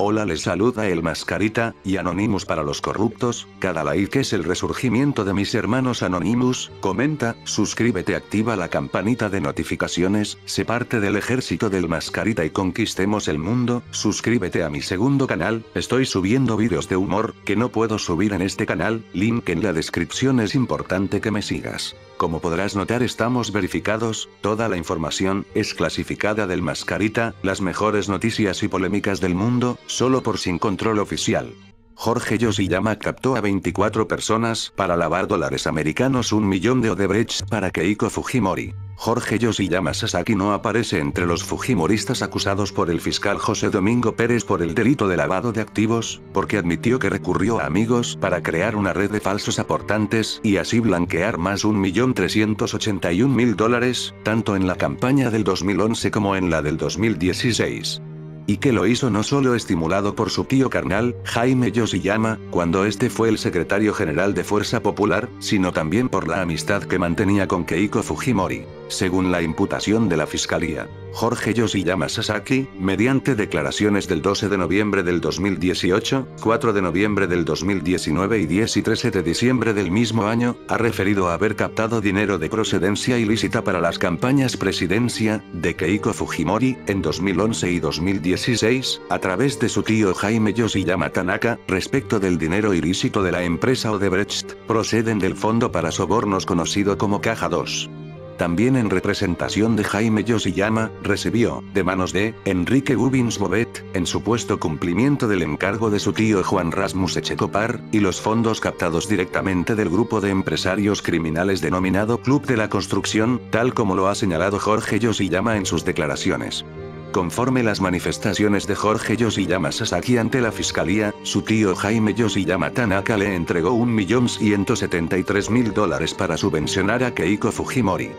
Hola les saluda el Mascarita, y Anonymous para los corruptos, cada like es el resurgimiento de mis hermanos Anonymous, comenta, suscríbete activa la campanita de notificaciones, sé parte del ejército del Mascarita y conquistemos el mundo, suscríbete a mi segundo canal, estoy subiendo vídeos de humor, que no puedo subir en este canal, link en la descripción es importante que me sigas. Como podrás notar estamos verificados, toda la información, es clasificada del Mascarita, las mejores noticias y polémicas del mundo, solo por sin control oficial. Jorge Yoshiyama captó a 24 personas para lavar dólares americanos un millón de Odebrecht para Keiko Fujimori. Jorge Yoshiyama Sasaki no aparece entre los Fujimoristas acusados por el fiscal José Domingo Pérez por el delito de lavado de activos, porque admitió que recurrió a amigos para crear una red de falsos aportantes y así blanquear más mil dólares, tanto en la campaña del 2011 como en la del 2016 y que lo hizo no solo estimulado por su tío carnal, Jaime Yoshiyama, cuando este fue el secretario general de Fuerza Popular, sino también por la amistad que mantenía con Keiko Fujimori. Según la imputación de la fiscalía, Jorge Yoshiyama Sasaki, mediante declaraciones del 12 de noviembre del 2018, 4 de noviembre del 2019 y 10 y 13 de diciembre del mismo año, ha referido a haber captado dinero de procedencia ilícita para las campañas presidencia, de Keiko Fujimori, en 2011 y 2016, a través de su tío Jaime Yoshiyama Tanaka, respecto del dinero ilícito de la empresa Odebrecht, proceden del fondo para sobornos conocido como Caja 2 también en representación de Jaime Yoshiyama, recibió, de manos de, Enrique Gubins Bobet, en supuesto cumplimiento del encargo de su tío Juan Rasmus Echecopar, y los fondos captados directamente del grupo de empresarios criminales denominado Club de la Construcción, tal como lo ha señalado Jorge Yoshiyama en sus declaraciones. Conforme las manifestaciones de Jorge Yoshiyama Sasaki ante la fiscalía, su tío Jaime Yoshiyama Tanaka le entregó 1.173.000 dólares para subvencionar a Keiko Fujimori.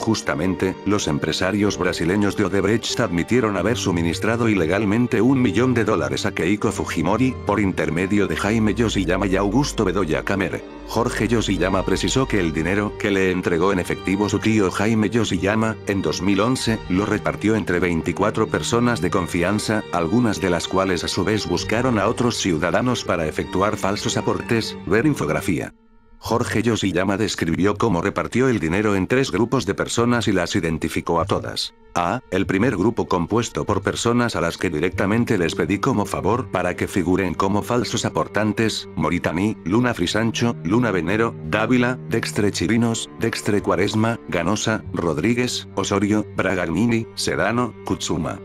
Justamente, los empresarios brasileños de Odebrecht admitieron haber suministrado ilegalmente un millón de dólares a Keiko Fujimori, por intermedio de Jaime Yoshiyama y Augusto Bedoya Kamere. Jorge Yoshiyama precisó que el dinero que le entregó en efectivo su tío Jaime Yoshiyama, en 2011, lo repartió entre 24 personas de confianza, algunas de las cuales a su vez buscaron a otros ciudadanos para efectuar falsos aportes, ver infografía. Jorge Yoshiyama describió cómo repartió el dinero en tres grupos de personas y las identificó a todas. A. El primer grupo compuesto por personas a las que directamente les pedí como favor para que figuren como falsos aportantes, Moritani, Luna Frisancho, Luna Venero, Dávila, Dextre Chirinos, Dextre Cuaresma, Ganosa, Rodríguez, Osorio, Bragagnini, Sedano, Kutsuma.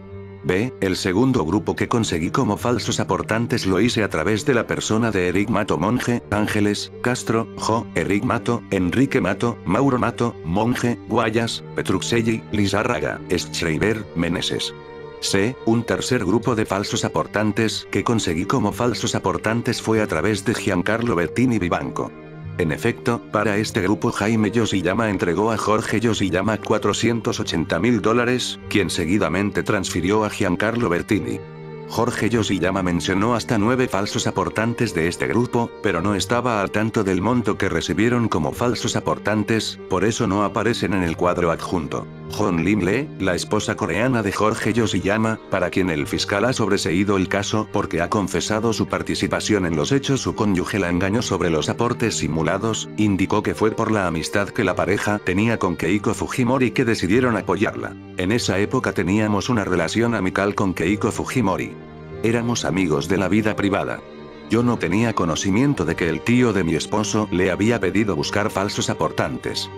B. El segundo grupo que conseguí como falsos aportantes lo hice a través de la persona de Eric Mato Monje, Ángeles, Castro, Jo, Eric Mato, Enrique Mato, Mauro Mato, Monje, Guayas, Petruxelli, Lizárraga, Schreiber, Meneses. C. Un tercer grupo de falsos aportantes que conseguí como falsos aportantes fue a través de Giancarlo Bertini Vivanco. En efecto, para este grupo Jaime Yoshiyama entregó a Jorge Yoshiyama 480 mil dólares, quien seguidamente transfirió a Giancarlo Bertini. Jorge Yoshiyama mencionó hasta nueve falsos aportantes de este grupo, pero no estaba al tanto del monto que recibieron como falsos aportantes, por eso no aparecen en el cuadro adjunto. Hon Lim Lee, la esposa coreana de Jorge Yoshiyama, para quien el fiscal ha sobreseído el caso porque ha confesado su participación en los hechos su cónyuge la engañó sobre los aportes simulados, indicó que fue por la amistad que la pareja tenía con Keiko Fujimori que decidieron apoyarla. En esa época teníamos una relación amical con Keiko Fujimori. Éramos amigos de la vida privada. Yo no tenía conocimiento de que el tío de mi esposo le había pedido buscar falsos aportantes.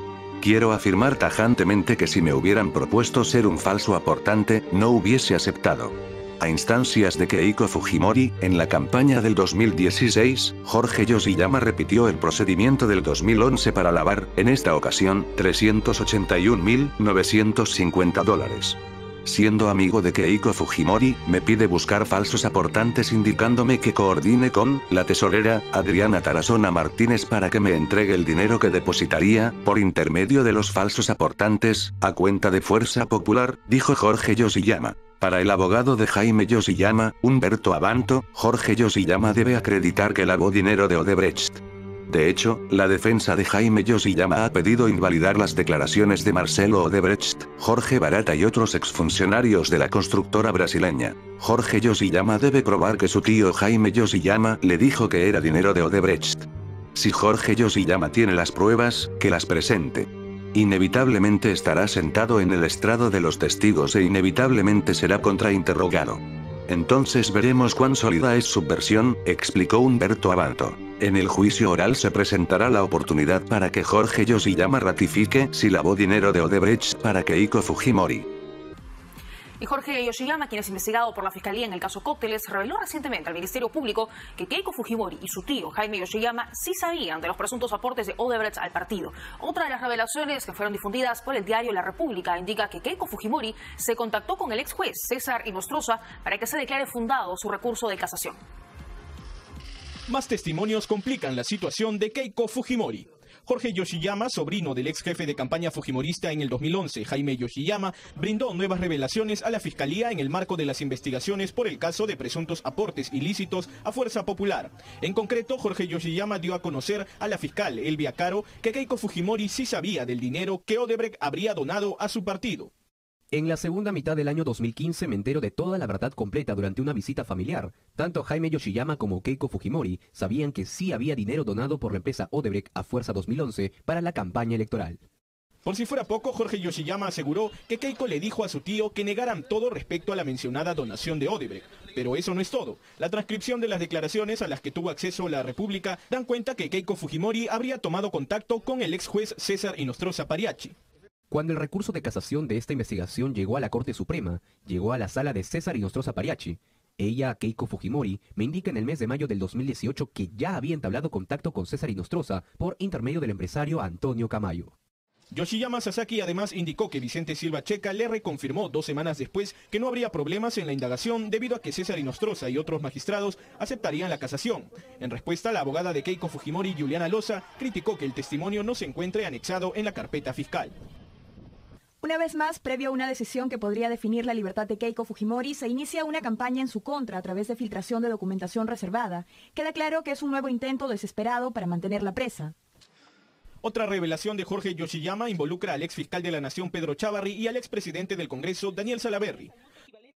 Quiero afirmar tajantemente que si me hubieran propuesto ser un falso aportante, no hubiese aceptado. A instancias de Keiko Fujimori, en la campaña del 2016, Jorge Yoshiyama repitió el procedimiento del 2011 para lavar, en esta ocasión, 381.950 dólares siendo amigo de Keiko Fujimori, me pide buscar falsos aportantes indicándome que coordine con, la tesorera, Adriana Tarazona Martínez para que me entregue el dinero que depositaría, por intermedio de los falsos aportantes, a cuenta de Fuerza Popular, dijo Jorge Yoshiyama. Para el abogado de Jaime Yoshiyama, Humberto Abanto, Jorge Yoshiyama debe acreditar que lavó dinero de Odebrecht. De hecho, la defensa de Jaime Yoshiyama ha pedido invalidar las declaraciones de Marcelo Odebrecht, Jorge Barata y otros exfuncionarios de la constructora brasileña. Jorge Yoshiyama debe probar que su tío Jaime Yoshiyama le dijo que era dinero de Odebrecht. Si Jorge Yoshiyama tiene las pruebas, que las presente. Inevitablemente estará sentado en el estrado de los testigos e inevitablemente será contrainterrogado. Entonces veremos cuán sólida es su versión, explicó Humberto Abanto. En el juicio oral se presentará la oportunidad para que Jorge Yoshiyama ratifique si lavó dinero de Odebrecht para Keiko Fujimori. Y Jorge Yoshiyama, quien es investigado por la Fiscalía en el caso Cócteles, reveló recientemente al Ministerio Público que Keiko Fujimori y su tío Jaime Yoshiyama sí sabían de los presuntos aportes de Odebrecht al partido. Otra de las revelaciones que fueron difundidas por el diario La República indica que Keiko Fujimori se contactó con el ex juez César Inostroza para que se declare fundado su recurso de casación. Más testimonios complican la situación de Keiko Fujimori. Jorge Yoshiyama, sobrino del ex jefe de campaña fujimorista en el 2011, Jaime Yoshiyama, brindó nuevas revelaciones a la Fiscalía en el marco de las investigaciones por el caso de presuntos aportes ilícitos a Fuerza Popular. En concreto, Jorge Yoshiyama dio a conocer a la fiscal Elvia Caro que Keiko Fujimori sí sabía del dinero que Odebrecht habría donado a su partido. En la segunda mitad del año 2015 me entero de toda la verdad completa durante una visita familiar. Tanto Jaime Yoshiyama como Keiko Fujimori sabían que sí había dinero donado por la empresa Odebrecht a Fuerza 2011 para la campaña electoral. Por si fuera poco, Jorge Yoshiyama aseguró que Keiko le dijo a su tío que negaran todo respecto a la mencionada donación de Odebrecht. Pero eso no es todo. La transcripción de las declaraciones a las que tuvo acceso la República dan cuenta que Keiko Fujimori habría tomado contacto con el ex juez César Inostroza Pariachi. Cuando el recurso de casación de esta investigación llegó a la Corte Suprema, llegó a la sala de César Inostroza Pariachi. Ella, Keiko Fujimori, me indica en el mes de mayo del 2018 que ya había entablado contacto con César Inostroza por intermedio del empresario Antonio Camayo. Yoshiyama Sasaki además indicó que Vicente Silva Checa le reconfirmó dos semanas después que no habría problemas en la indagación debido a que César Inostroza y otros magistrados aceptarían la casación. En respuesta, la abogada de Keiko Fujimori, Juliana Loza, criticó que el testimonio no se encuentre anexado en la carpeta fiscal. Una vez más, previo a una decisión que podría definir la libertad de Keiko Fujimori, se inicia una campaña en su contra a través de filtración de documentación reservada. Queda claro que es un nuevo intento desesperado para mantenerla presa. Otra revelación de Jorge Yoshiyama involucra al ex fiscal de la Nación Pedro Chavarri y al expresidente del Congreso Daniel Salaverry.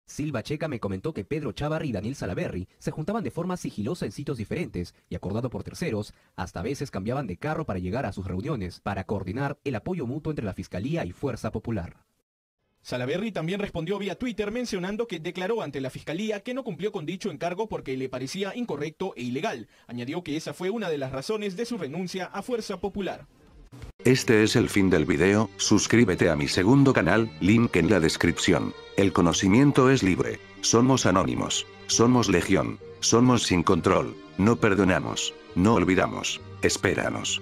Silva Checa me comentó que Pedro Chavarri y Daniel Salaverry se juntaban de forma sigilosa en sitios diferentes y acordado por terceros, hasta a veces cambiaban de carro para llegar a sus reuniones, para coordinar el apoyo mutuo entre la Fiscalía y Fuerza Popular. Salaverry también respondió vía Twitter mencionando que declaró ante la Fiscalía que no cumplió con dicho encargo porque le parecía incorrecto e ilegal. Añadió que esa fue una de las razones de su renuncia a Fuerza Popular. Este es el fin del video, suscríbete a mi segundo canal, link en la descripción. El conocimiento es libre. Somos anónimos. Somos legión. Somos sin control. No perdonamos. No olvidamos. Espéranos.